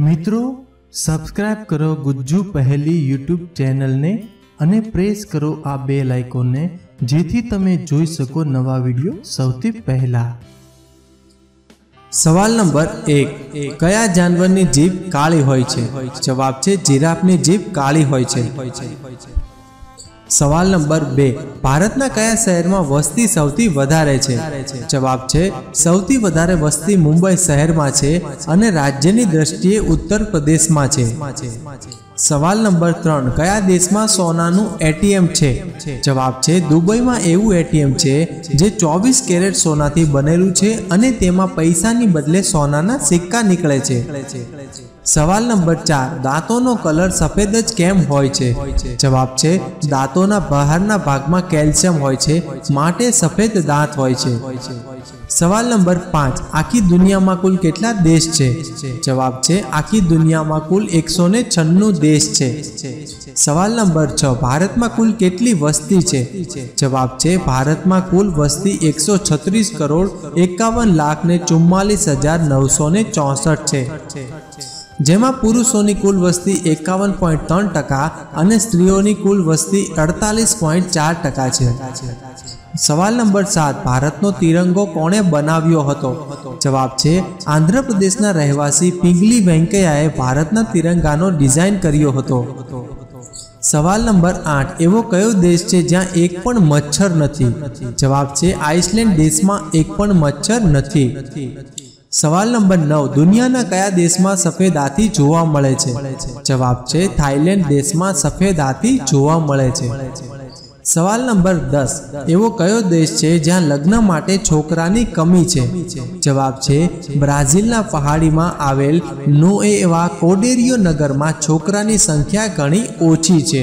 મિત્રો સબસ્ક્રાઇબ કરો ગુજ્જુ પહેલી યુટ્યુબ ચેનલને અને પ્રેસ કરો આ બે લાઇકોનને, જેથી તમે જોઈ શકો નવા વીડિયો સૌથી પહેલા. સવાલ નંબર એક, કયા જાનવરની જીભ કાળી હોય છે? જવાબ છે, જીરાફની જીભ કાળી હોય છે. સવાલ નંબર બે. ભારતના કયા શહેરમાં વસ્તી સૌથી વધારે છે? જવાબ છે, સૌથી વધારે વસ્તી મુંબઈ શહેરમાં છે અને રાજ્યની દ્રષ્ટિએ ઉત્તર પ્રદેશમાં છે. સવાલ નંબર ત્રણ. કયા દેશમાં સોનાનું એટીએમ છે? જવાબ છે, દુબઈમાં એવું એટીએમ છે જે ચોવીસ કેરેટ સોનાથી બનેલું છે અને તેમાં પૈસાની બદલે સોનાના સિક્કા નીકળે છે. સવાલ નંબર ચાર, દાંતોનો કલર સફેદ જ કેમ હોય છે? જવાબ છે, દાંતોના બહારના ભાગમાં કેલ્શિયમ હોય છે, માટે સફેદ દાંત હોય છે. સવાલ નંબર પાંચ, આખી દુનિયામાં કુલ કેટલા દેશ છે? જવાબ છે, આખી દુનિયામાં કુલ એકસો ને છન્નું દેશ છે. સવાલ નંબર છ, ભારતમાં કુલ કેટલી વસ્તી છે? જવાબ છે, ભારતમાં કુલ વસ્તી એકસો છત્રીસ કરોડ એકાવન લાખ ને ચુમ્માલીસ હજાર નવસો ને ચોસઠ છે. જેમાં પુરુષોની કુલ વસ્તી એકાવન પોઈન્ટ ત્રણ ટકા અને સ્ત્રીઓની કુલ વસ્તી અડતાલીસ પોઈન્ટ ચાર ટકા છે. સવાલ નંબર સાત, ભારતનો તિરંગો કોણે બનાવ્યો હતો? જવાબ છે, આંધ્રપ્રદેશના રહેવાસી પિંગલી વેંકૈયાએ ભારતના તિરંગાનો ડિઝાઇન કર્યો હતો. સવાલ નંબર આઠ, એવો કયો દેશ છે જ્યાં એક પણ મચ્છર નથી? જવાબ છે, આઇસલેન્ડ દેશમાં એક પણ મચ્છર નથી. સવાલ નંબર નવ, દુનિયાના કયા દેશમાં સફેદ હાથી જોવા મળે છે? જવાબ છે થાઈલેન્ડ દેશમાં સફેદ હાથી જોવા મળે છે. સવાલ નંબર દસ, એવો કયો દેશ છે જ્યાં લગ્ન માટે છોકરાની કમી છે? જવાબ છે, બ્રાઝિલના પહાડીમાં આવેલ નો એવા કોડેરિયો નગરમાં છોકરાની સંખ્યા ઘણી ઓછી છે.